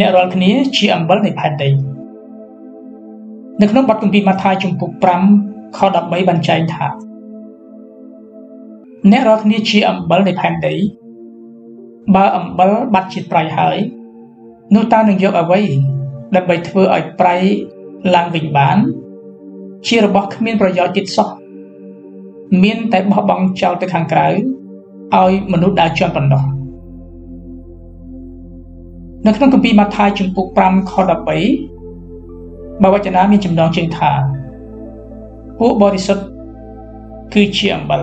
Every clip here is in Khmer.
អ្នករាល់គ្នាជាអំបិលនៃផែនដីនៅក្នុងបទគម្ពីរម៉ាថាយជំពូក5ខ13បានចែងថាអ្នករាល់គ្នាជាអំបិលនៃផែនដីបើអំបិលបាត់ជាតិប្រៃហើយនោះតើនឹងយកអ្វីដើម្បីធ្វើឲ្យប្រៃឡើងវិញបាន ជារបស់គ្មានប្រយោជន៍ទៀតសោះមានតែបោះបង់ចោលទៅខាងក្រៅឲ្យមនុស្សដើរជាន់ប៉ុណ្ណោះ នៅក្នុងគម្ពីរម៉ាថាយជំពូក5ខ13បើវចនាមានចំណងជើងថាពួកបរិសុទ្ធគឺជាអំបិល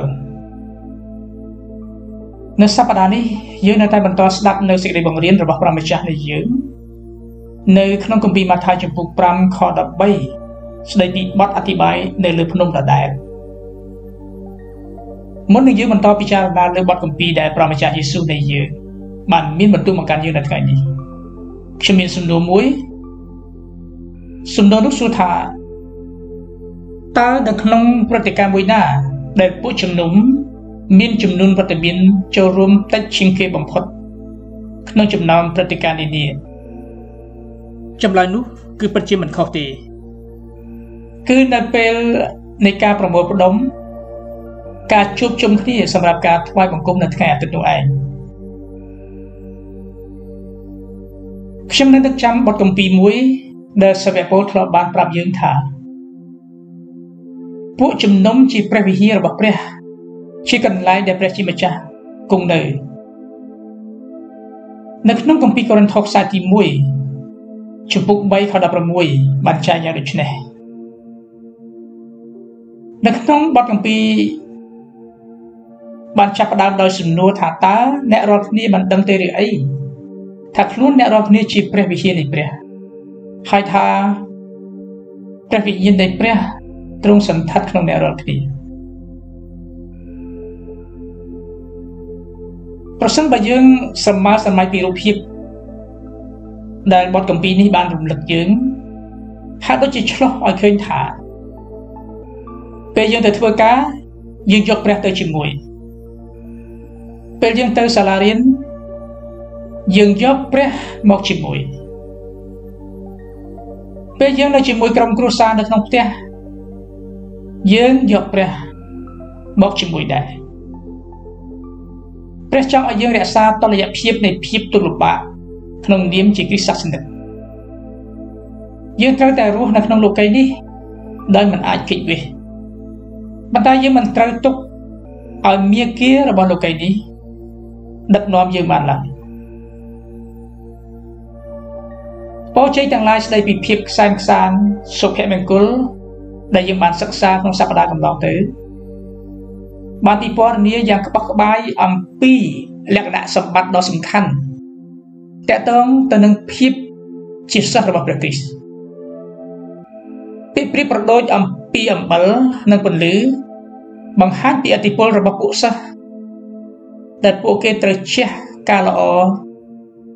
នៅសប្តាហ៍នេះយើងនៅតែបន្តស្ដាប់នៅសេចក្តីបង្រៀនរបស់ព្រះម្ចាស់នៃយើងនៅក្នុងគម្ពីរម៉ាថាយជំពូក5ខ13ស្ដីពីបទអធិប្បាយនៅលើភ្នំដដែលមុននឹងយើងបន្តពិចារណាលើបទគម្ពីរដែលព្រះម្ចាស់យេស៊ូវនៃយើងបានមានបន្ទូលមកកាន់យើងនៅថ្ងៃនេះ ខ្ញុំមានសំណួរមួយសំណួរនោះសួរថាតើនៅក្នុងព្រឹត្តិការណ៍មួយណា ដែលពួកជំនុំ មានចំនួនវត្តមានចូលរួមតិចជាងគេបំផុត ក្នុងចំណោមព្រឹត្តិការណ៍នានាចម្លើយនោះគឺពិតជាមិនខុសទេគឺនៅពេលនៃការប្រមូលផ្ដុំ ការជួបជុំគ្នាសម្រាប់ការថ្វាយបង្គំនៅថ្ងៃអាទិត្យនោះឯង ខ្ញុំនៅនឹកចាំបទគម្ពីរមួយ ដែលសាវកពលធ្លាប់បានប្រាប់យើងថាពួកជំនុំជាព្រះវិហាររបស់ព្រះ ជាកន្លែងដែលព្រះជាម្ចាស់គង់នៅនៅក្នុងគម្ពីរកូរិនថូសខ្សែទី1ជំពូក3ខ16បានចែងយ៉ាងដូចនេះនៅក្នុងបទគម្ពីរបានចាប់ផ្ដើមដោយសំណួរថាតើអ្នករាល់គ្នាបានដឹងទេឬអី ថាខ្លួនអ្នករាល់គ្នាជាព្រះវិហារនៃព្រះហើយថាព្រះវិញ្ញាណនៃព្រះទ្រង់សន្តិដ្ឋក្នុងអ្នករាល់គ្នាប្រសិនបើយើងសម្មាសម័យពីរូបភាពដែលបទកម្ពីនេះបានរំលឹកយើងហាក់ដូចជាឆ្លោះឲ្យឃើញថាពេលយើងទៅធ្វើការយើងយកព្រះទៅជាមួយពេលយើងទៅសាលារៀន យើងយកព្រះមកជាមួយពេលយើងនៅជាមួយក្រុមគ្រួសារនៅក្នុងផ្ទះយើងយកព្រះមកជាមួយដែរព្រះចង់ឲ្យយើងរក្សាតុល្យភាពនៃភាពទុលំបាកក្នុងនាមជាគ្រិស្តសាសនិកយើងត្រូវតែរស់នៅក្នុងលោកីយ៍នេះដោយមិនអាចគេចវេះប៉ុន្តែយើងមិនត្រូវទុកឲ្យមាគារបស់លោកីយ៍នេះដឹកនាំយើងបានឡើយ ពោជ័យទាំងឡាយស្ដីពីភាពខ្សែមខ្សានសុភមង្គលដែលយើងបានសិក្សាក្នុងសប្តាហ៍កន្លងទៅបានពិពណ៌នាយ៉ាងក្បោះក្បាយអំពីលក្ខណៈសម្បត្តិដ៏សំខាន់តកតងទៅនឹងភាពជាសិស្សរបស់ព្រះគ្រីស្ទពីប្រៀបប្រដូចអំពីអំបិលនិងពន្លឺបង្ហាញពីអតិពលរបស់ពួកសិស្សដែលពួកគេត្រូវជះការល្អ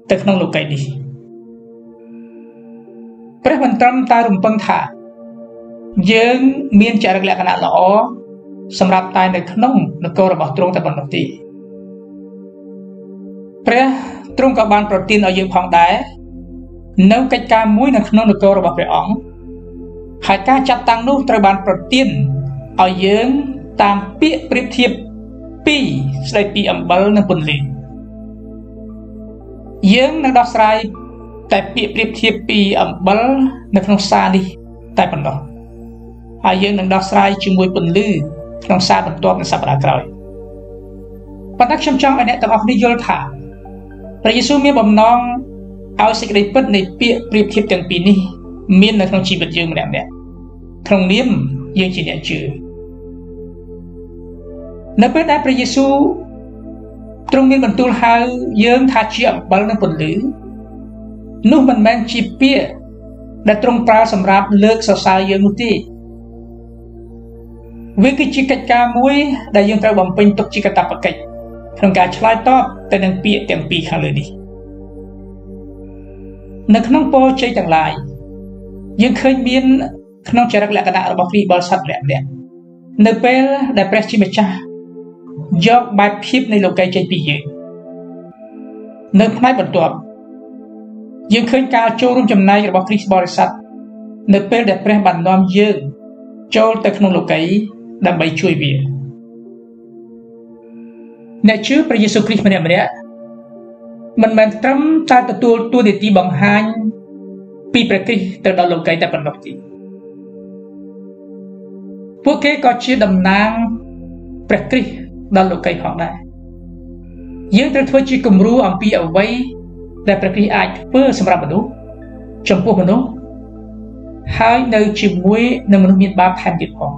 ទៅក្នុងលោកីយ៍នេះ ព្រះមិនត្រឹមតែរំពឹងថា យើងមានចរិតលក្ខណៈល្អសម្រាប់តែនៅក្នុងនគររបស់ទ្រង់តែប៉ុណ្ណោះទេព្រះទ្រង់ក៏បានប្រទានឲ្យយើងផងដែរនៅកិច្ចការមួយនៅក្នុងនគររបស់ព្រះអង្គហើយការចាត់តាំងនោះត្រូវបានប្រទានឲ្យយើងតាមពាក្យប្រៀបធៀបពីរស្ដីពីអំបិលនិងពន្លឺយើងនឹងដោះស្រាយ តែពាក្យប្រៀបធៀបពីអំបិលនៅក្នុងសារនេះតែប៉ុណ្ណោះហើយយើងនឹងដោះស្រាយជាមួយពន្លឺក្នុងសារបន្ទាប់នៅសប្តាហ៍ក្រោយប៉ុន្តែខ្ញុំចង់ឲ្យអ្នកទាំងអស់គ្នាយល់ថាព្រះយេស៊ូវមានបំណងឲ្យសេចក្តីពិតនៃពាក្យប្រៀបធៀបទាំងពីរនេះមាននៅក្នុងជីវិតយើងម្នាក់ៗក្នុងនាមយើងជាអ្នកជឿនៅពេលដែលព្រះយេស៊ូវទ្រង់មានបន្ទូលហៅយើងថាជាអំបិលនិងពន្លឺ នោះមិនមែនជាពាក្យដែលទ្រង់ប្រើសម្រាប់លើកសរសើរយើងនោះទេវាគឺជាកិច្ចការមួយដែលយើងត្រូវបំពេញទុកជាកាតព្វកិច្ចក្នុងការឆ្លើយតបទៅនឹងពាក្យទាំងពីរខាងលើនេះនៅក្នុងពោជ័យទាំងឡាយយើងឃើញមានក្នុងចរិតលក្ខណៈរបស់គ្រីបលសត្វម្នាក់ម្នាក់នៅពេលដែលព្រះជាម្ចាស់យកបែបភាពនៃលោកីចេញពីយើងនៅផ្នែកបន្ទាប់ យើងឃើញការចូលរួមចំណែករបស់គ្រីស្ទបរិស័ទនៅពេលដែលព្រះបាននាំយើងចូលទៅក្នុងលោកីដើម្បីជួយវាអ្នកជឿព្រះយេស៊ូវគ្រីស្ទម្នាក់ម្នាក់មិនមែនត្រឹមតែទទួលតួនាទីបង្ហាញពីព្រះគ្រីស្ទទៅដល់លោកីតែប៉ុណ្ណោះទេពួកគេក៏ជាតំណាងព្រះគ្រីស្ទដល់លោកីផងដែរយើងត្រូវធ្វើជាគំរូអំពីអ្វី ដែលព្រះគ្រីស្ទអាចធ្វើសម្រាប់មនុស្សចំពោះមនុស្សហើយនៅជាមួយនឹងមនុស្សមានបាបថែមទៀតផង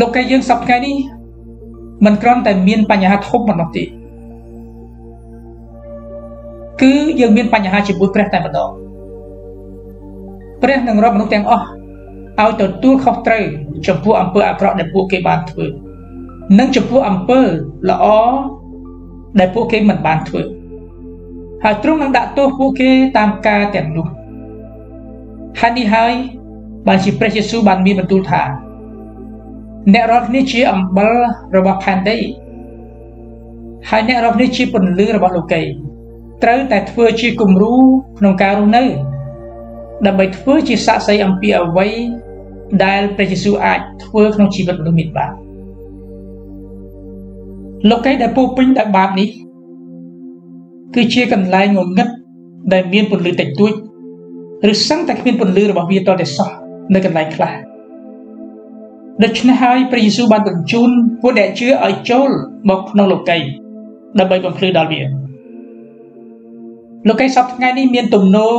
លោកីយើងសប្តាហ៍នេះមិនគ្រាន់តែមានបញ្ហាធំប៉ុណ្ណោះទេគឺយើងមានបញ្ហាជាមួយព្រះតែម្ដងព្រះនឹងរាប់មនុស្សទាំងអស់ឲ្យទទួលខុសត្រូវចំពោះអំពើអាក្រក់ដែលពួកគេបានធ្វើនិងចំពោះអំពើល្អ ដែលពួកគេមិនបានធ្វើហើយទ្រង់នឹងដាក់ទោសពួកគេតាមការទាំងនោះហើយនេះហើយបានជាព្រះយេស៊ូវបានមានបន្ទូលថាអ្នករាល់គ្នាជាអំបិលរបស់ផែនដីហើយអ្នករាល់គ្នាជាពន្លឺរបស់លោកីត្រូវតែធ្វើជាគំរូក្នុងការរស់នៅដើម្បីធ្វើជាសាក្សីអំពីអ្វីដែលព្រះយេស៊ូវអាចធ្វើក្នុងជីវិតមនុស្សមានបាប លោកីដែលពោពេញដោយបាបនេះ គឺជាកន្លែងងងឹតដែលមានពន្លឺតិចតួចឬសឹងតែគ្មានពន្លឺរបស់វាតតែសោះនៅកន្លែងខ្លះដូច្នេះហើយព្រះយេស៊ូវបានបញ្ជូនពួកអ្នកជឿឲ្យចូលមកក្នុងលោកីដើម្បីបំភ្លឺដល់វាលោកីសពថ្ងៃនេះមានទំនោរ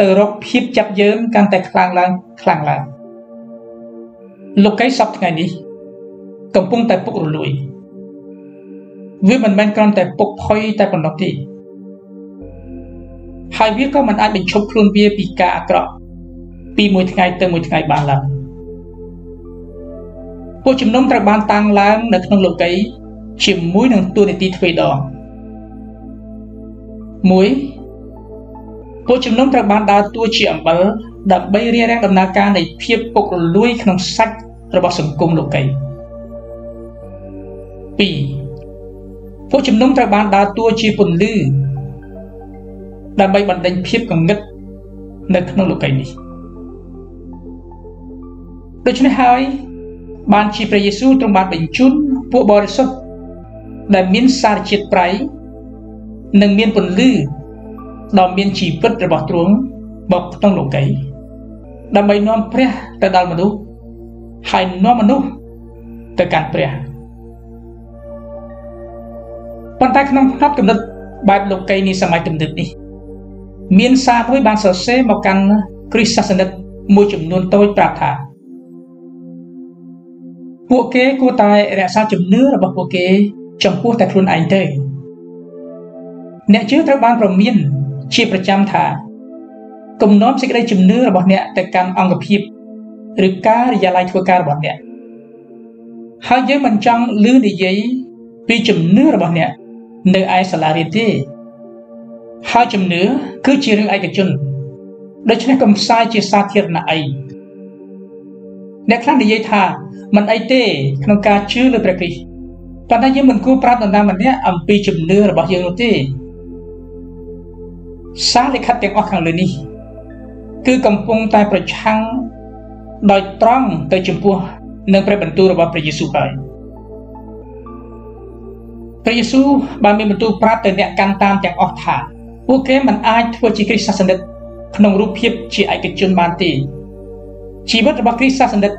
ទៅរកភាពចាប់យើងកាន់តែខ្លាំងឡើងខ្លាំងឡើងលោកីសពថ្ងៃនេះ កំពុងតែពុករលួយ វាមិនមែនគ្រាន់តែពុកផុយតែប៉ុណ្ណោះទេហើយវាក៏មិនអាចបញ្ឈប់ខ្លួនវាពីការអាក្រក់ពីមួយថ្ងៃទៅមួយថ្ងៃបានឡើយពួកជំនុំត្រូវបានតាំងឡើងនៅក្នុងលោកីជាមួយនឹងទូនីតិទ្វេដង1ពួកជំនុំត្រូវបានដើរតួជាអំបិលដើម្បីរារាំងដំណើរការនៃភាពពុករលួយក្នុងសាច់របស់សង្គមលោកី2 ពួកជំនុំត្រូវបានដើរតួជាពន្លឺដើម្បីបណ្ដេញភាពកងឹតនៅក្នុងលោកីនេះដូច្នេះហើយបានជាព្រះយេស៊ូវទ្រង់បានបញ្ជូនពួកបរិសុទ្ធដែលមានសារជាតិប្រៃនិងមានពន្លឺដ៏មានជីវិតរបស់ទ្រង់មកក្នុងលោកីដើម្បីនាំព្រះទៅដល់មនុស្សហើយនាំមនុស្សទៅកាន់ព្រះ ប៉ុន្តែក្នុងផ្នត់គំនិតបែបលោកីនេះសម័យទំនើបនេះ មានសារមួយបានសរសេរមកកាន់គ្រិស្តសាសនិកមួយចំនួនតូចប្រាប់ថាពួកគេគួរតែរក្សាជំនឿរបស់ពួកគេ ចំពោះតែខ្លួនឯងទេអ្នកជឿត្រូវបានប្រមានជាប្រចាំថាគំនុំសេចក្តីជំនឿរបស់អ្នកទៅកាន់អង្គភាពឬការិយាល័យធ្វើការរបស់អ្នកហើយយើងមិនចង់ឮនិយាយពីជំនឿរបស់អ្នក នៅឯសាលារៀនទេហើយជំនឿគឺជារឿងឯកជនដូច្នេះកុំផ្សាយជាសាធារណៈអីអ្នកខ្លះនិយាយថាមិនអីទេ ក្នុងការជឿលើព្រះគ្រីស្ទប៉ុន្តែយើងមិនគួរប្រាប់នរណាម្នាក់អំពីជំនឿរបស់យើងនោះទេសារលិខិតទាំងអស់ខាងលើនេះ គឺកំពុងតែប្រឆាំងដោយត្រង់ទៅចំពោះនឹងព្រះបន្ទូលរបស់ព្រះយេស៊ូវហើយ ព្រះយេស៊ូវបានមានបន្ទូលប្រាប់ទៅអ្នកកាន់តាមទាំងអស់ថាពួកគេមិនអាចធ្វើជាគ្រិស្តសាសនិកក្នុងរូបភាពជាឯកជនបានទេជីវិតរបស់គ្រិស្តសាសនិក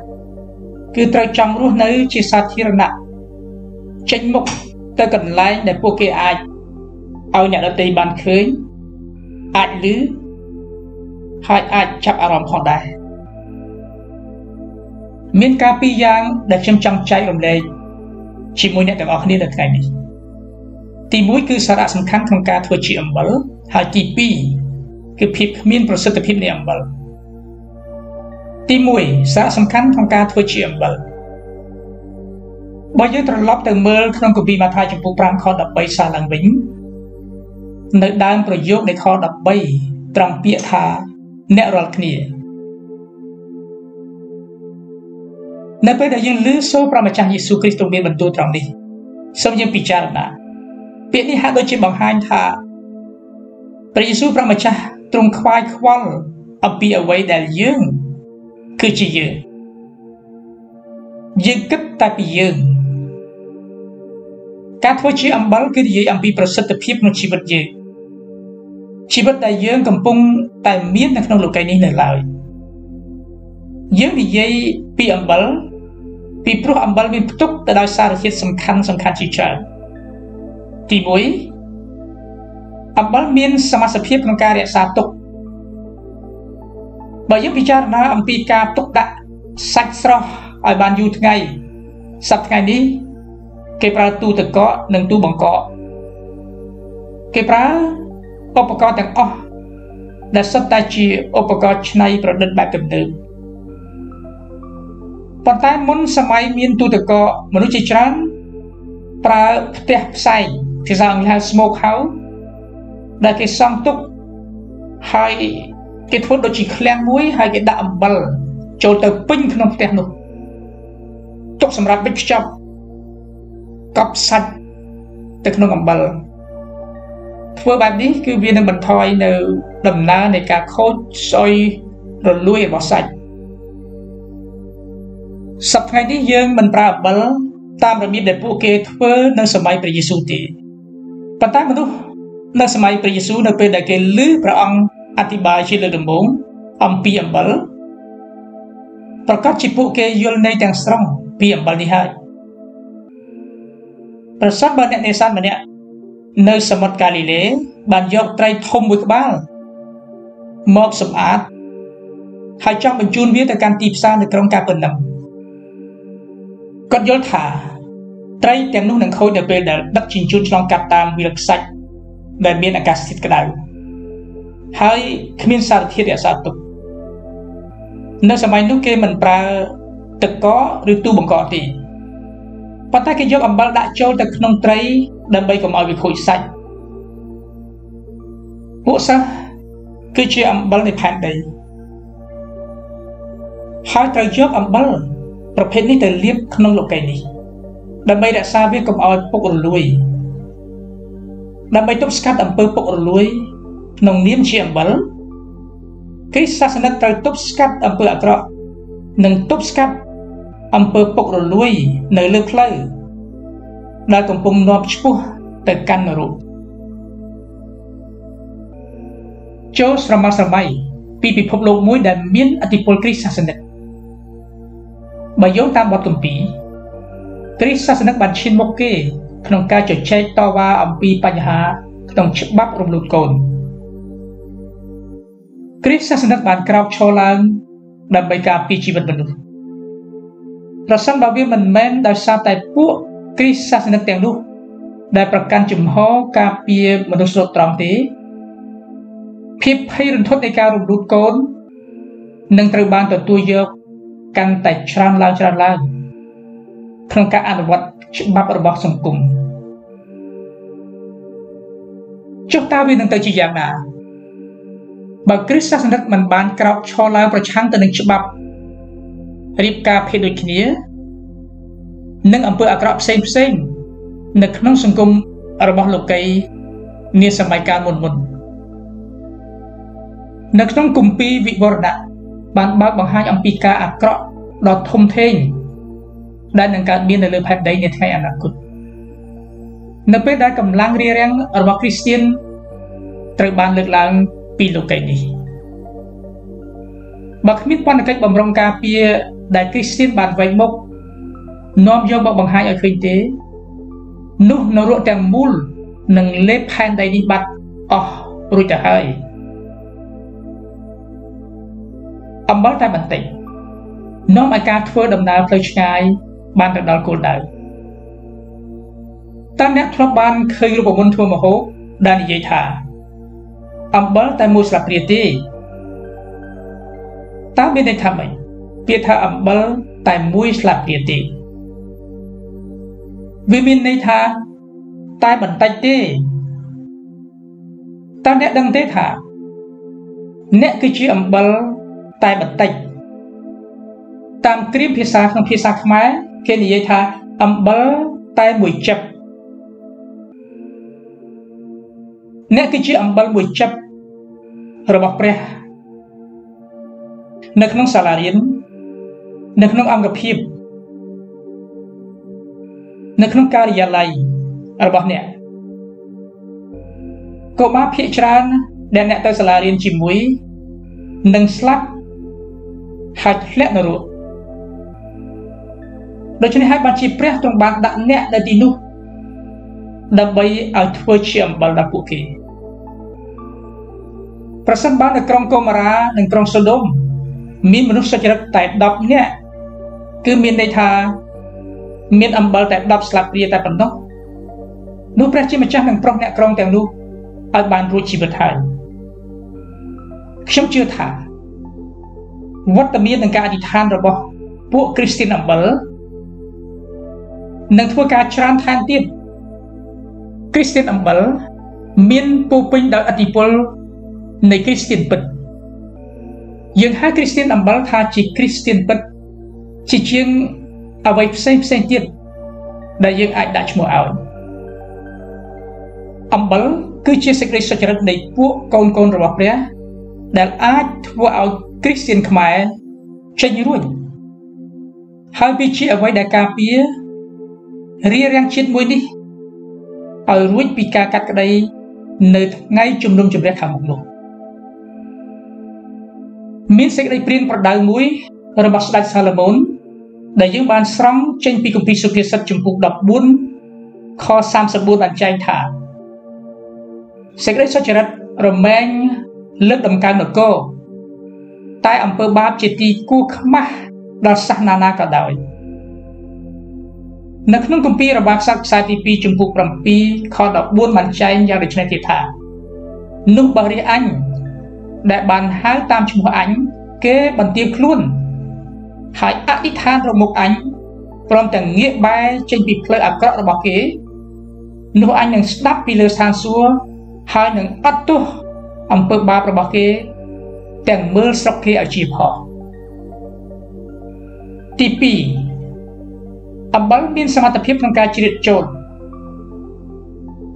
គឺត្រូវចង់រស់នៅជាសាធារណៈចេញមុខទៅកន្លែងដែលពួកគេអាចឲ្យអ្នកដទៃបានឃើញអាចឮហើយអាចចាប់អារម្មណ៍ផងដែរមានការពីរយ៉ាងដែលខ្ញុំចង់ចែករំលែកជាមួយអ្នកទាំងអស់គ្នានៅថ្ងៃនេះ ទី1គឺសារៈសំខាន់ក្នុងការធ្វើជាអំបិលហើយទី2គឺភាពគ្មានប្រសិទ្ធភាពនៃអំបិលទី1សារៈសំខាន់ក្នុងការធ្វើជាអំបិលបើយើងត្រឡប់ទៅមើលក្នុងគម្ពីរម៉ាថាយចំពោះ5ខ13សារឡើងវិញនៅដើមប្រយោគនៃខ13ត្រង់ពាក្យថាអ្នករាល់គ្នានៅពេលដែលយើងឮសូរព្រះម្ចាស់យេស៊ូវគ្រីស្ទទ្រង់មានបន្ទូលត្រង់នេះសូមយើងពិចារណា ពាក្យនេះហាក់ដូចជាបង្ហាញថាព្រះយេស៊ូវព្រះម្ចាស់ទ្រង់ខ្វាយខ្វល់អំពីអ្វីដែលយើងគឺជាយើងយើងគិតតែពីយើងការធ្វើជាអំបិលគឺនិយាយអំពីប្រសិទ្ធភាពក្នុងជីវិតយើងជីវិតដែលយើងកំពុងតែមាននៅក្នុងលោកីនេះនៅឡើយយើងនិយាយពីអំបិលពីព្រោះអំបិលមានផ្ទុកទៅដោយសារធាតុសំខាន់សំខាន់ជាច្រើន ទី1អំបិលមានសមត្ថភាពក្នុងការរក្សាទុកបើយើងពិចារណាអំពីការទុកដាក់សាច់ស្រស់ឲ្យបានយូរថ្ងៃសប្តាហ៍ថ្ងៃនេះគេប្រើទូទឹកកកនិងទូបង្កកគេប្រើឧបករណ៍ទាំងអស់ដែលសុទ្ធតែជាឧបករណ៍ច្នៃប្រឌិតបែបទំនើបប៉ុន្តែមុនសម័យមានទូទឹកកកមនុស្សជាច្រើនប្រើផ្ទះផ្សែង ភាសាអង់គ្លេស smoke house ដែលគេសង់ទុកហើយគេធ្វើដូចជាឃ្លាំងមួយហើយគេដាក់អំបិលចូលទៅពេញក្នុងផ្ទះនោះទុកសម្រាប់បិទខ្ចប់កប់សាច់ទៅក្នុងអំបិលធ្វើបែបនេះគឺវានឹងបន្ថយនៅដំណើរនៃការខូចស្អុយរលួយរបស់សាច់សប្តាហ៍នេះយើងមិនប្រើអំបិលតាមរបៀបដែលពួកគេធ្វើនៅសម័យព្រះយេស៊ូវទេ ប៉ុន្តែមនុស្សនៅសម័យព្រះយេស៊ូវនៅពេលដែលគេឮព្រះអង្គអធិប្បាយជាលើកដំបូងអំពីអំបិលប្រកាសជាពួកគេយល់ន័យទាំងស្រុងពីអំបិលនេះហើយប្រសិនបើអ្នកនេសាទម្នាក់នៅសមុទ្រកាលីលេបានយកត្រីធំមួយក្បាលមកសម្អាតហើយចង់បញ្ជូនវាទៅកាន់ទីផ្សារនៅក្រុងកាពឺណឹមគាត់យល់ថា ត្រីទាំងនោះនឹងខូចនៅពេលដែលដឹកជញ្ជូនឆ្លងកាត់តាមវាលខ្សាច់ដែលមានអាកាសធាតុក្តៅហើយគ្មានសារធាតុរក្សាទុកនៅសម័យនោះគេមិនប្រើទឹកកកឬទូបង្កកទេប៉ុន្តែគេយកអំបិលដាក់ចូលទៅក្នុងត្រីដើម្បីកុំឲ្យវាខូចសាច់ពួកសិស្សគឺជាអំបិលនៃផែនដីហើយត្រូវយកអំបិលប្រភេទនេះទៅលាបក្នុងលោកីនេះ ដើម្បីរក្សាវាកុំឲ្យពុករលួយដើម្បីទប់ស្កាត់អំពើពុករលួយក្នុងនាមជាអំបិលគ្រីស្ទសាសនិកត្រូវទប់ស្កាត់អំពើអាក្រក់និងទប់ស្កាត់អំពើពុករលួយនៅលើផ្លូវដែលកំពុងនាំឆ្ពោះទៅកាន់នរកចូលស្រមោលស្រមៃពីពិភពលោកមួយដែលមានអធិពលគ្រីស្ទសាសនិកបើយោងតាមបទគម្ពីរ គ្រីស្ទសាសនិកបានឈានមុខគេក្នុងការជជែកតវ៉ាអំពីបញ្ហាក្នុងច្បាប់រំលោភកូនគ្រីស្ទសាសនិកបានក្រោកឈរឡើងដើម្បីការពារជីវិតមនុស្សប្រសិនបើវាមិនមែនដោយសារតែពួកគ្រីស្ទសាសនិកទាំងនោះដែលប្រកាន់ជំហរការពារមនុស្សស្រុតត្រង់ទេភាពភ័យរន្ធត់នៃការរំលូតកូននឹងត្រូវបានទទួលយកកាន់តែច្រើនឡើងច្រើនឡើង ក្នុងការអនុវត្តច្បាប់របស់សង្គមចុះតើវានឹងទៅជាយ៉ាងណាបើគ្រិស្តសាសនិកមិនបានក្រោកឈរឡើងប្រឆាំងទៅនឹងច្បាប់រៀបការភេទដូចគ្នានិងអំពើអាក្រក់ផ្សេងផ្សេងនៅក្នុងសង្គមរបស់លោកីនាសម័យកាលមុនមុននៅក្នុងគម្ពីរវិវរណៈបានបើកបង្ហាញអំពីការអាក្រក់ដ៏ធំធេង ដែលនឹងកើតមាននៅលើផែនដីនាថ្ងៃអនាគតនៅពេលដែលកម្លាំងរារាំងរបស់គ្រីស្ទៀនត្រូវបានលើកឡើងពីលោកីនេះបើគ្មានបណ្ឌកិច្ចបំរុងការពារដែលគ្រីស្ទៀនបានវែងមុខនាំយកមកបង្ហាញឲ្យឃើញទេនោះនរកទាំងមូលនឹងលេបផែនដីនេះបាត់អស់រួចទៅហើយអំបិលតែបន្តិចនាំឲ្យការធ្វើដំណើរផ្លូវឆ្ងាយ បានទៅដល់គោលដៅតើអ្នកធ្លាប់បានឃើញរូបមន្តធ្វើមហោបដែលនិយាយថាអំបិលតែមួយស្លាបព្រាទេតើមានន័យថាម៉េចពាក្យថាអំបិលតែមួយស្លាបព្រាទេវាមានន័យថាតែបន្តិចទេតើអ្នកដឹងទេថា អ្នកគឺជាអំបិលតែបន្តិចតាមគ្រាមភាសាក្នុងភាសាខ្មែរ គេនិយាយថាអំបិលតែមួយចិបអ្នកគឺជាអំបិលមួយចិបរបស់ព្រះ នៅក្នុងសាលារៀននៅក្នុងអង្គភាពនៅក្នុងការិយាល័យរបស់អ្នកកុមារភាគច្រើនដែលអ្នកទៅសាលារៀនជាមួយនឹងស្លាប់ហើយធ្លាក់នរក ដូច្នេះហើយបានជាព្រះទ្រង់បានដាក់អ្នកនៅទីនោះដើម្បីឲ្យធ្វើជាអំបិលដល់ពួកគេប្រសិនបើនៅក្រុងកូម៉ារ៉ានិងក្រុងសូដូមមានមនុស្សសុចរិតតែ10នាក់គឺមានន័យថាមានអំបិលតែ10ស្លាបព្រាតែប៉ុណ្ណោះនោះព្រះជាម្ចាស់នឹងប្រោះអ្នកក្រុងទាំងនោះឲ្យបានរួចជីវិតហើយខ្ញុំជឿថាវត្តមាននឹងការអធិដ្ឋានរបស់ពួកគ្រីស្ទានអំបិល នឹងធ្វើការច្រើនថែមទៀតគ្រីស្ទានអំបិលមានពោពេញដោយអធិពលនៃគ្រីស្ទានពិតយើងហៅគ្រីស្ទានអំបិលថាជាគ្រីស្ទានពិតជាជាងអ្វីផ្សេងផ្សេងទៀតដែលយើងអាចដាក់ឈ្មោះឲ្យអំបិលគឺជាសេចក្តីសុចរិតនៃពួកកូនកូនរបស់ព្រះ ដែលអាចធ្វើឲ្យគ្រីស្ទានខ្មែរចេញរួចហើយវាជាអ្វីដែលការពារ រារាំងជាតិមួយនេះឲ្យរួចពីការកាត់ក្តីនៅថ្ងៃជំនុំជម្រះខាងមុខនោះមានសេចក្តីព្រៀងប្រដៅមួយរបស់ស្ដេចសាឡូមោនដែលយើងបានស្រង់ចេញពីគម្ពីរសុភាសិតចំពុក14ខ34បានចែងថាសេចក្តីសុចរិតរមែងលើកដំកើងនគរតែអំពើបាបជាទីគួរខ្មាស់ដល់សាសនាណាក៏ដោយ នៅក្នុងគម្ពីររបស់ខ្សត្រខ្សែទី2ចំពុក7ខ14បានចែងយ៉ាងដូចនេះទៀតថានោះបរិយអញដែលបានហៅតាមឈ្មោះអញគេបន្ទាបខ្លួនហើយអធិដ្ឋានរមុខអញព្រមទាំងងាកបែរចេញពីផ្លូវអាក្រក់របស់គេនោះអញនឹងស្ដាប់ពីលើស្ថានសួគ៌ហើយនឹងអត់ទោសអំពើបាបរបស់គេ ទាំងមើលស្រុកគេឲ្យជាផលទី2 អំបិលមានសមត្ថភាពក្នុងការជ្រៀតចូល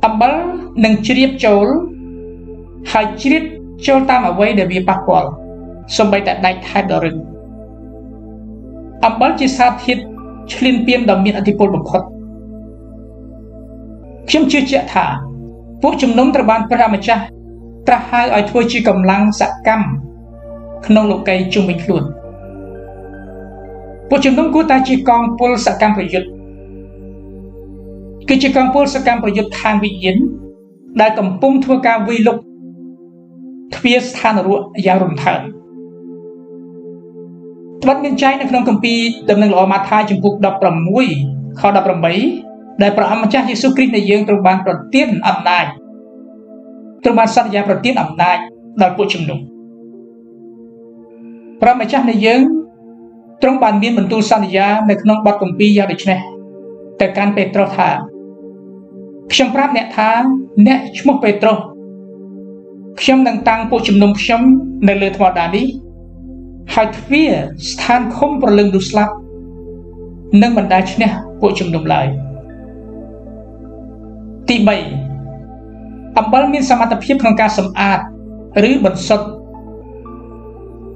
អំបិលនឹងជ្រាបចូលហើយជ្រៀតចូលតាមអ្វីដែលវាប៉ះពាល់សំបីតែដាច់ថែបដ៏រឹងអំបិលជាសារធាតុឈ្លានពានដ៏មានអធិពលបំផុតខ្ញុំជឿជាក់ថា ពួកជំនុំត្រូវបានព្រះម្ចាស់ត្រាស់ហៅឲ្យធ្វើជាកម្លាំងសកម្មក្នុងលោកីជុំវិញខ្លួន ពួកជំនុំគួរតែជាកងពលសកម្មប្រយុទ្ធគឺជាកងពលសកម្មប្រយុទ្ធខាងវិញ្ញាណដែលកំពុងធ្វើការវិលុកទ្វារស្ថានរៈយ៉ាងរំភើបត្បិតមានចែងនៅក្នុងគម្ពីរដំណឹងល្អម៉ាថាយចំពុក16ខ18ដែលព្រះអម្ចាស់យេស៊ូវគ្រីស្ទនៃយើងទ្រង់បានប្រទានអំណាចទ្រង់បានសន្យាប្រទានអំណាចដល់ពួកជំនុំព្រះម្ចាស់នៃយើង ទ្រង់បានមានបន្ទូលសន្យានៅក្នុងបទគម្ពីរយ៉ាងដូចនេះទៅកាន់ពេត្រុសថាខ្ញុំប្រាប់អ្នកថាអ្នកឈ្មោះពេត្រុសខ្ញុំនឹងតាំងពួកជំនុំខ្ញុំនៅលើថ្មដានេះហើយទ្វារស្ថានឃុំប្រលឹងនោះស្លាប់នឹងបណ្ដាឈ្នះពួកជំនុំឡើយទី3អំបិលមានសមត្ថភាពក្នុងការសម្អាតឬបន្សុទ្ធ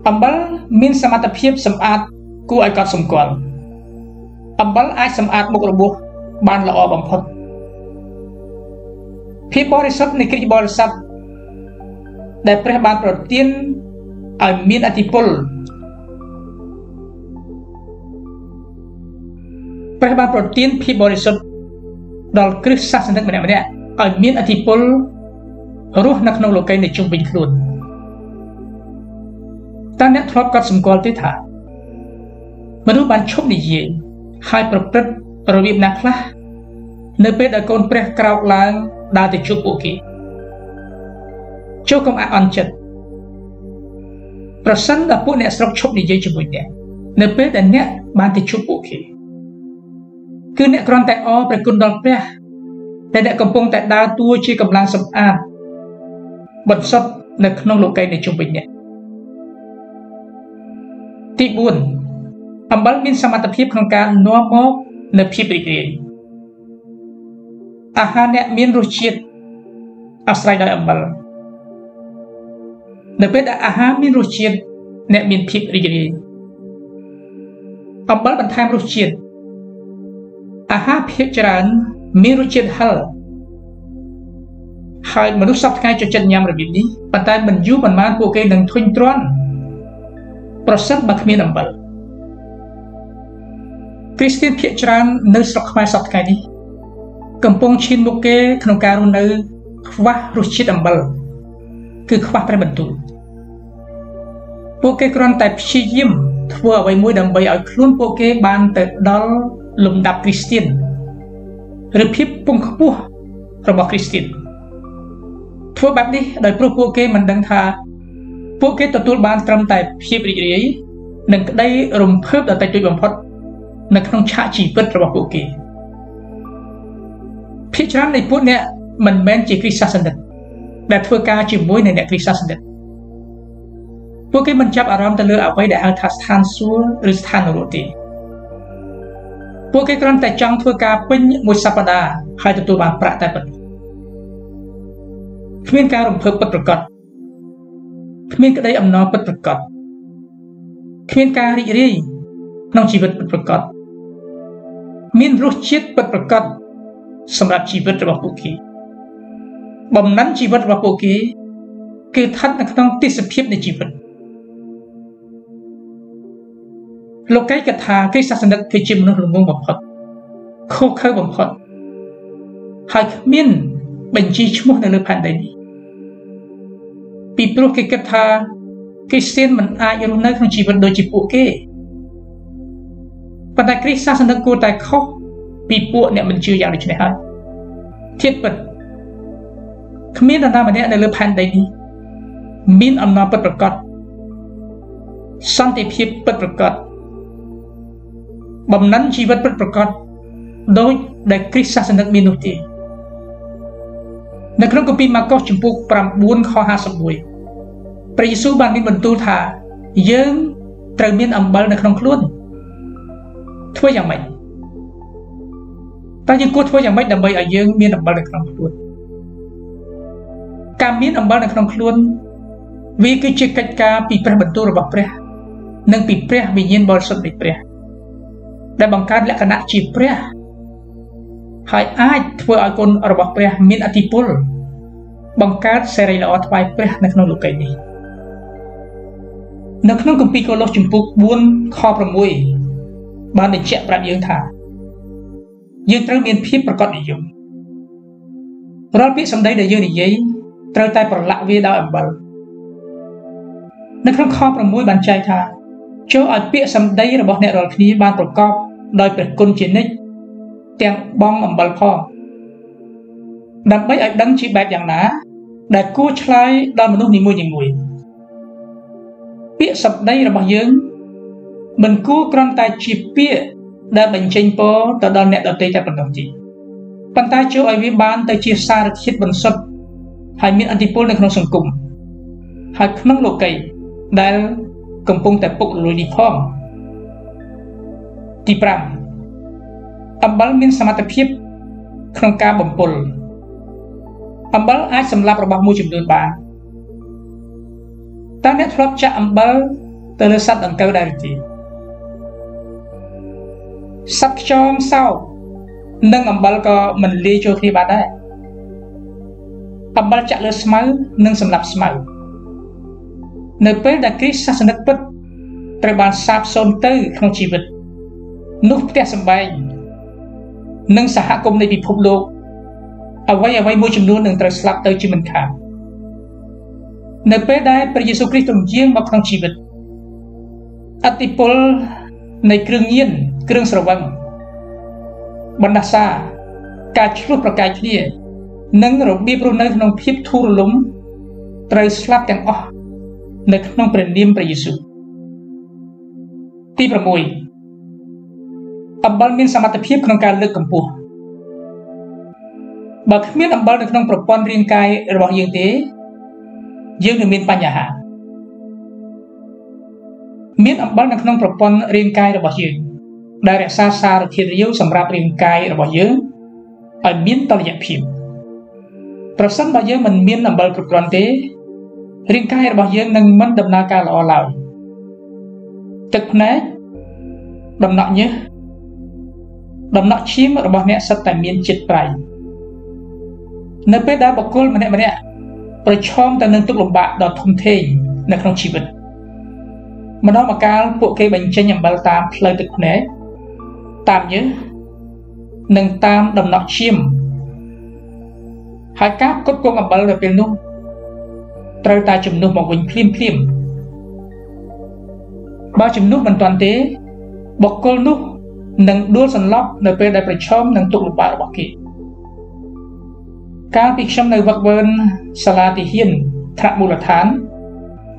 អំបិលមានសមត្ថភាពសម្អាត គួរឲ្យកត់សម្គាល់អំបិលអាចសម្អាតមុខរបួសបានល្អបំផុតភាពបរិសុទ្ធនៃគ្រីស្ទបរិស័ទដែលព្រះបានប្រទានឲ្យមានអធិពលព្រះបានប្រទានភាពបរិសុទ្ធដល់គ្រឹះសាសនិកម្នាក់ម្នាក់ឲ្យមានអធិពលរស់នៅក្នុងលោកីនៃជុំវិញខ្លួនតើអ្នកធ្លាប់កត់សម្គាល់ទេថា មនុស្សបានឈប់និយាយហើយប្រព្រឹត្តរបៀបណាខ្លះនៅពេលដែលកូនព្រះក្រោកឡើងដើរទៅជួបពួកគេចូលកុំអាក់អន់ចិត្តប្រសិនបើពួកអ្នកស្រុកឈប់និយាយជាមួយអ្នកនៅពេលដែលអ្នកបានទៅជួបពួកគេគឺអ្នកគ្រាន់តែអរព្រះគុណដល់ព្រះតែអ្នកកំពុងតែដើរតួជាកម្លាំងសម្អាតបន្សុទ្ធនៅក្នុងលោកីនៃជុំវិញអ្នកទី4 អំបិលមានសមត្ថភាពក្នុងការនាំមកនៅភាពរីករាយអាហារអ្នកមានរសជាតិអាស្រ័យដោយអំបិលនៅពេលដែលអាហារមានរសជាតិអ្នកមានភាពរីករាយអំបិលបន្ថែមរសជាតិអាហារភាគច្រើនមានរសជាតិហឹរហើយមនុស្សសពថ្ងៃចូលចិត្តញ៉ាំរបៀបនេះប៉ុន្តែមិនយូរប៉ុន្មានពួកគេនឹងធុញទ្រាន់ប្រសិនបើគ្មានអំបិល គ្រីស្ទានភាគច្រើននៅស្រុកខ្មែរសពថ្ងៃនេះកំពុងឈានមុខគេក្នុងការរស់នៅ ខ្វះរសជាតិអំបិលគឺខ្វះព្រះបន្ទូលពួកគេគ្រាន់តែព្យាយាមធ្វើអ្វីមួយដើម្បីឲ្យខ្លួនពួកគេបានទៅដល់លំដាប់គ្រីស្ទានឬភាពពងខ្ពស់របស់គ្រីស្ទានធ្វើបែបនេះដោយព្រោះពួកគេមិនដឹងថាពួកគេទទួលបានត្រឹមតែភាពរីករាយនិងក្តីរំភើបដ៏តិចតួចបំផុត នៅក្នុងឆាកជីវិតរបស់ពួកគេភាគច្រើននៃពួកអ្នកមិនមែនជាគ្រីស្ទសាសនិកដែលធ្វើការជាមួយនឹងអ្នកគ្រីស្ទសាសនិកពួកគេមិនចាប់អារម្មណ៍ទៅលើអ្វីដែលហៅថាស្ថានសួគ៌ឬស្ថាននរកទេពួកគេគ្រាន់តែចង់ធ្វើការពេញមួយសប្តាហ៍ហើយទទួលបានប្រាក់តែប៉ុណ្ណោះគ្មានការរំភើបពិតប្រាកដគ្មានក្តីអំណរពិតប្រាកដគ្មានការរីករាយក្នុងជីវិតពិតប្រាកដ មានរសជាតិពិតប្រាកដសម្រាប់ជីវិតរបស់ពួកគេបំណិនជីវិតរបស់ពួកគេគឺស្ថិតនៅក្នុងទេសភាពនៃជីវិតលោកីកថាគ្រិស្តសាសនិកគឺជាមនុស្សល្ងងបំផុតខុសខើបំផុតហើយគ្មានបញ្ជីឈ្មោះនៅលើផែនដីនេះពីព្រោះគេគិតថាគ្រីស្ទានមិនអាចរស់នៅក្នុងជីវិតដូចជាពួកគេ ប៉ុន្តែគ្រិស្តសាសនិកគួរតែខុសពីពួកអ្នកមិនជឿយ៉ាងដូចនេះហើយធៀបពិតគ្មាននរណាម្នាក់នៅលើផែនដីនេះមានអំណរពិតប្រាកដសន្តិភាពពិតប្រាកដបំណិនជីវិតពិតប្រាកដដោយដែលគ្រិស្តសាសនិកមាននោះទេនៅក្នុងគម្ពីរម៉ាកុសជំពូក9ខ51ព្រះយេស៊ូវបានមានបន្ទូលថាយើងត្រូវមានអំបិលនៅក្នុងខ្លួន ធ្វើយ៉ាងម៉េចតើយើងគួរធ្វើយ៉ាងម៉េចដើម្បីឲ្យយើងមានអំបិលនៅក្នុងខ្លួនការមានអំបិលនៅក្នុងខ្លួនវាគឺជាកិច្ចការពីព្រះបន្ទូលរបស់ព្រះ និងពីព្រះវិញ្ញាណបរិសុទ្ធនៃព្រះ ដែលបង្កើតលក្ខណៈជាព្រះហើយអាចធ្វើឲ្យគុណរបស់ព្រះមានអធិពលបង្កើតសេរីល្អថ្វាយព្រះនៅក្នុងលោកីនេះនៅក្នុងគម្ពីរកូឡូសជំពូក4ខ6 បានបញ្ជាក់ប្រាប់យើងថាយើងត្រូវមានភាពប្រកបនិយមរាល់ពាក្យសម្ដីដែលយើងនិយាយត្រូវតែប្រឡាក់វាដោយអំបិលនៅក្នុងខ6បានចែងថាចូលឲ្យពាក្យសម្ដីរបស់អ្នករាល់គ្នាបានប្រកបដោយព្រះគុណជានិច្ចទាំងបងអំបិលផងដើម្បីឲ្យដឹងជាបែបយ៉ាងណា ដែលគួរឆ្លើយដល់មនុស្សនីមួយៗពាក្យសម្ដីរបស់យើង មិនគួរគ្រាន់តែជាពាក្យដែលបញ្ចេញពរទៅដល់អ្នកដទៃតែប៉ុណ្ណោះទេប៉ុន្តែជួយឲ្យវាបានទៅជាសារធាតុបន្សុទ្ធហើយមានអធិពលនៅក្នុងសង្គមហើយក្នុងលោកីដែលកំពុងតែពុករលួយនេះផងទី5អំបិលមានសមត្ថភាពក្នុងការបំពុលអំបិលអាចសម្លាប់របស់មួយចំនួនបានតើអ្នកធ្លាប់ចាក់អំបិលទៅលើសត្វដង្កូវដែរទេ សត្វខ្យងសោកនិងអំបិលក៏មិនលាយចូលគ្នាបានដែរអំបិលចាក់លើស្មៅនិងសម្លាប់ស្មៅនៅពេលដែលគ្រីស្ទសាសនិកពិតត្រូវបានសាបសូន្យទៅក្នុងជីវិតនោះផ្ទះសម្បែងនិងសហគមន៍នៃពិភពលោកអ្វីអ្វីមួយចំនួននឹងត្រូវស្លាប់ទៅជាមិនខាននៅពេលដែលព្រះយេស៊ូវគ្រីស្ទទ្រង់យាងមកក្នុងជីវិតអតិពលនៃគ្រឿងញៀន គ្រឿងស្រវឹងបណ្ដាសាការឆ្លោះប្រកែកគ្នា និងរបៀបរស់នៅក្នុងភាពធូររលុំត្រូវស្លាប់ទាំងអស់នៅក្នុងព្រះនាមព្រះយេស៊ូវទី6អំបិលមានសមត្ថភាពក្នុងការលើកកម្ពស់បើគ្មានអំបិលនៅក្នុងប្រព័ន្ធរាងកាយរបស់យើងទេ យើងនឹងមានបញ្ហាមានអំបិលនៅក្នុងប្រព័ន្ធរាងកាយរបស់យើង ដែលរក្សាសារធាតុរាវសម្រាប់រាងកាយរបស់យើងឲ្យមានតុល្យភាពប្រសិនបើយើងមិនមានអំបិលគ្រប់គ្រាន់ទេរាងកាយរបស់យើងនឹងមិនដំណើរការល្អឡើយទឹកភ្នែកដំណក់ញើសដំណក់ឈាមរបស់អ្នកសិតតែមានជាតិប្រៃនៅពេលដែលបុគ្គលម្នាក់ម្នាក់ប្រឈមទៅនឹងទុក្ខលំបាកដ៏ធំធេងនៅក្នុងជីវិតម្ដងម្កាលពួកគេបញ្ចេញអំបិលតាមផ្លូវទឹកភ្នែក តាមញើសនិងតាមដំណក់ឈាមហើយការផ្គត់ផ្គង់អំបិលនៅពេលនោះត្រូវតែជំនួសមកវិញភ្លាមភ្លាមបើជំនួសមិនទាន់ទេបុគ្គលនោះនឹងដួលសន្លប់នៅពេលដែលប្រឈមនឹងទុក្ខលំបាករបស់គេកាលពីខ្ញុំនៅវឹកវើសាលាទាហានថ្នាក់មូលដ្ឋាន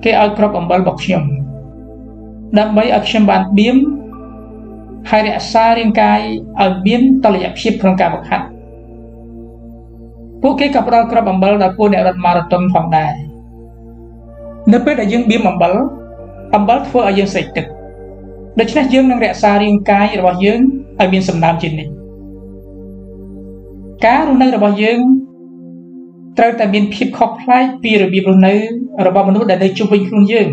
គេឲ្យគ្រាប់អំបិលរបស់ខ្ញុំដើម្បីឲ្យខ្ញុំបានបៀម ហើយរក្សារាងកាយឲ្យមានតុល្យភាពក្នុងការបង្ហាត់ពួកគេក៏ផ្ដល់គ្រាប់អំបិលដល់ពួកអ្នករត់ម៉ារ៉ាតុនផងដែរនៅពេលដែលយើងបៀមអំបិលអំបិលធ្វើឲ្យយើងស្រេកទឹកដូច្នេះយើងនឹងរក្សារាងកាយរបស់យើងឲ្យមានសំណើមជានិច្ចការរស់នៅរបស់យើងត្រូវតែមានភាពខុសប្លែកពីរបៀបរស់នៅរបស់មនុស្សដែលនៅជុំវិញខ្លួនយើង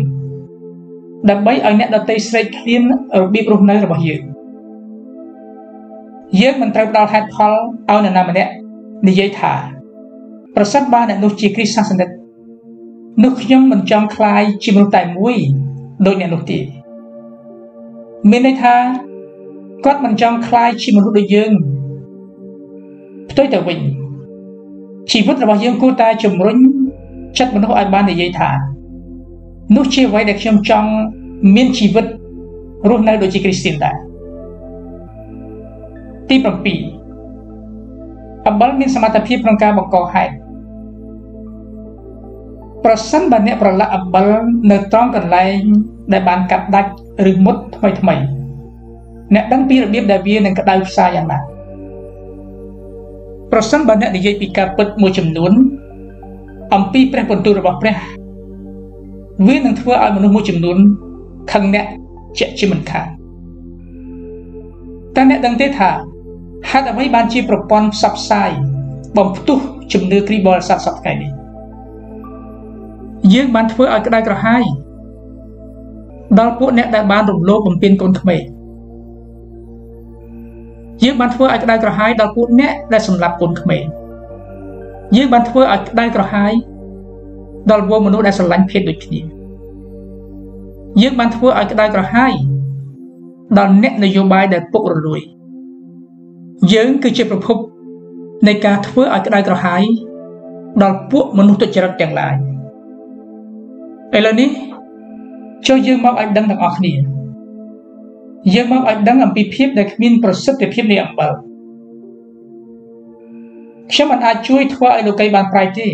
ដើម្បីឲ្យអ្នកដទៃស្រេកឃ្លានរបៀបរស់នៅរបស់យើង យើងមិនត្រូវផ្ដល់ហេតុផលឲ្យនរណាម្នាក់និយាយថាប្រសិនបើអ្នកនោះជាគ្រីស្ទសាសនិកនោះខ្ញុំមិនចង់คลายជាមនុស្សតែមួយដូចអ្នកនោះទេមានន័យថាគាត់មិនចង់คลายជាមនុស្សដូចយើងផ្ទុយទៅវិញជីវិតរបស់យើងគួរតែជំរុញចិត្តមនុស្សឲ្យបាននិយាយថានោះជាអ្វីដែលខ្ញុំចង់មានជីវិតរស់នៅដូចជាគ្រីស្ទានដែរ ទី7អំបិលមានសមត្ថភាពក្នុងការបង្កហេតុប្រសិនបើអ្នកប្រឡាក់អំបិលនៅត្រង់កន្លែងដែលបានកាត់ដាច់ឬមុតថ្មីថ្មីអ្នកដឹងពីរបៀបដែលវានឹងក្តៅផ្សាយ៉ាងណាប្រសិនបើអ្នកនិយាយពីការពិតមួយចំនួន អំពីព្រះបន្ទូលរបស់ព្រះវានឹងធ្វើឲ្យមនុស្សមួយចំនួនខឹងអ្នកជាក់ជាមិនខានតែអ្នកដឹងទេថា ហេតុអ្វីបានជាប្រព័ន្ធផ្សព្វផ្សាយបំផ្ទុះជំនឿគ្រីបរិស័ទសពថ្ងៃនេះយើងបានធ្វើឲ្យក្តៅក្រហាយដល់ពួកអ្នកដែលបានរំលោភបំពានកូនក្មេងយើងបានធ្វើឲ្យក្តៅក្រហាយដល់ពួកអ្នកដែលសម្លាប់កូនក្មេងយើងបានធ្វើឲ្យក្តៅក្រហាយដល់វងមនុស្សដែលស្រឡាញ់ភេទដូចគ្នាយើងបានធ្វើឲ្យក្តៅក្រហាយដល់អ្នកនយោបាយដែលពុករលួយ យើងគឺជាប្រភពនៃការធ្វើឲ្យក្តៅក្រហាយដល់ពួកមនុស្សទុច្ចរិតទាំងឡាយឥឡូវនេះចូលយើងមកឲ្យដឹងទាំងអស់គ្នាយើងមកឲ្យដឹងអំពីភាពដែលគ្មានប្រសិទ្ធភាពនៃអំបិលខ្ញុំមិនអាចជួយធ្វើឲ្យលោកីបានប្រៃទេ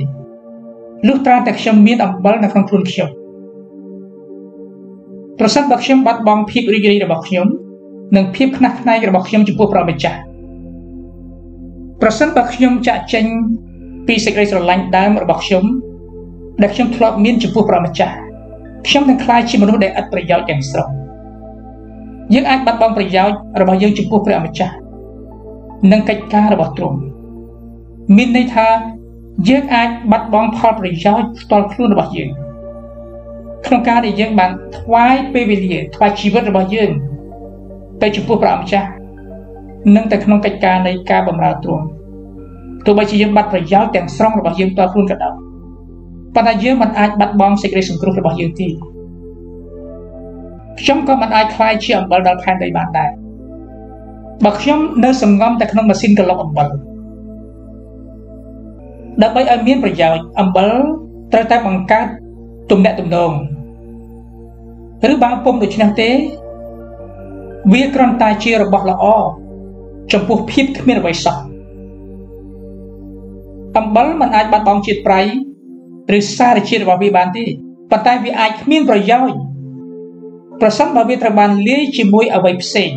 លុះត្រាតែខ្ញុំមានអំបិលនៅក្នុងខ្លួនខ្ញុំប្រសិនបើខ្ញុំបាត់បង់ភាពរីករាយរបស់ខ្ញុំ និងភាពខ្នះខ្នែងរបស់ខ្ញុំចំពោះព្រះម្ចាស់ ប្រសិនបើខ្ញុំចាក់ចេញពីសេចក្តីស្រឡាញ់ដើមរបស់ខ្ញុំដែលខ្ញុំធ្លាប់មានចំពោះព្រះម្ចាស់ខ្ញុំនឹងក្លាយជាមនុស្សដែលឥតប្រយោជន៍ទាំងស្រុងយើងអាចបាត់បង់ប្រយោជន៍របស់យើងចំពោះព្រះម្ចាស់និងកិច្ចការរបស់ទ្រង់មានន័យថាយើងអាចបាត់បង់ផលប្រយោជន៍ផ្ទាល់ខ្លួនរបស់យើងក្នុងការដែលយើងបានថ្វាយពេលវេលាថ្វាយជីវិតរបស់យើងទៅចំពោះព្រះម្ចាស់ និងទៅក្នុងកិច្ចការនៃការបម្រើទ្រង់ទោះបីជាយើងបាត់ប្រយោជន៍ទាំងស្រុងរបស់យើងផ្ទាល់ខ្លួនក៏ដោយប៉ុន្តែយើងមិនអាចបាត់បង់សេចក្តីសង្គ្រោះរបស់យើងទេខ្ញុំក៏មិនអាចខ្លាយជាអំបិលដល់ផែនដីបានដែរបើខ្ញុំនៅសង្ងំតែក្នុងម៉ាស៊ីនកឡុកអំបិលដើម្បីឲ្យមានប្រយោជន៍អំបិលត្រូវតែបង្កើតទំនាក់ទំនងឬបើពុំដូច្នេះទេ វាគ្រាន់តែជារបស់ល្អ ចំពោះភាពគ្មានអ្វីសោះអំបិលមិនអាចបាត់បង់ជាតិប្រៃឬសារជាតិរបស់វាបានទេប៉ុន្តែវាអាចគ្មានប្រយោជន៍ប្រសិនបើវាត្រូវបានលាយជាមួយអ្វីផ្សេង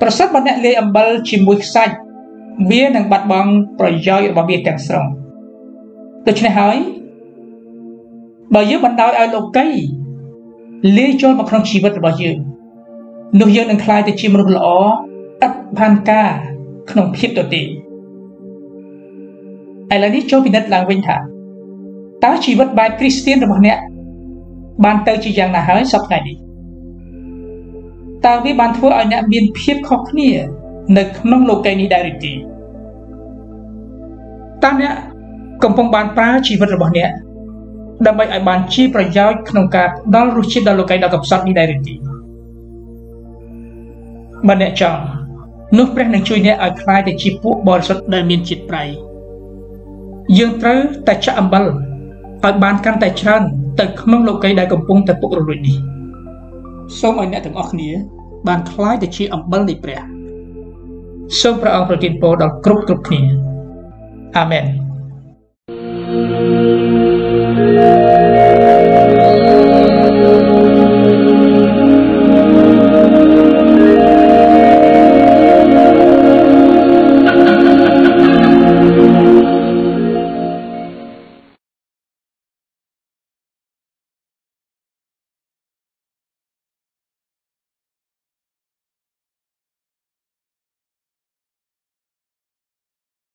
ប្រសិនបើអ្នកលាយអំបិលជាមួយខ្សាច់វានឹងបាត់បង់ប្រយោជន៍របស់វាទាំងស្រុងដូច្នេះហើយបើយើងបណ្ដោយឲ្យលោកីលាយចូលមកក្នុងជីវិតរបស់យើង នោះយើងនឹងក្លាយទៅជាមនុស្សល្អឥតបានការក្នុងភាពទៅទេឥឡូវនេះចូលពិនិត្យឡើងវិញថាតើជីវិតបែបគ្រីស្ទៀនរបស់អ្នកបានទៅជាយ៉ាងណាហើយសប្តាហ៍នេះតើវាបានធ្វើឲ្យអ្នកមានភាពខុសគ្នា នៅក្នុងលោកីយ៍នេះដែរឬទេតើអ្នកកំពុងបានប្រើជីវិតរបស់អ្នកដើម្បីឲ្យបានជាប្រយោជន៍ក្នុងការផ្ដល់រសជាតិដល់លោកីយ៍ដ៏កំសត់នេះដែរឬទេ បើអ្នកចង់នោះព្រះនឹងជួយអ្នកឲ្យคล้ายទៅជាពួកបរិសុទ្ធដែលមានជាតិប្រៃយើងត្រូវតែចាក់អំបិលឲ្យបានកាន់តែច្រើនទៅក្នុងលោកីយ៍ដែលកំពុងតែពុករលួយនេះសូមឲ្យអ្នកទាំងអស់គ្នា បានคล้ายទៅជាអំបិលនៃព្រះសូមព្រះអង្គប្រទានពរដល់គ្រប់គ្រប់គ្នាអាមែន thank you